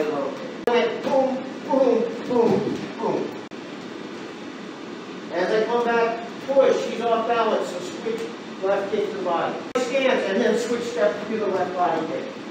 low. Went boom, boom, boom, boom. As I come back, push, she's off balance, so switch left kick to the body. Stance, and then switch step to the left body kick.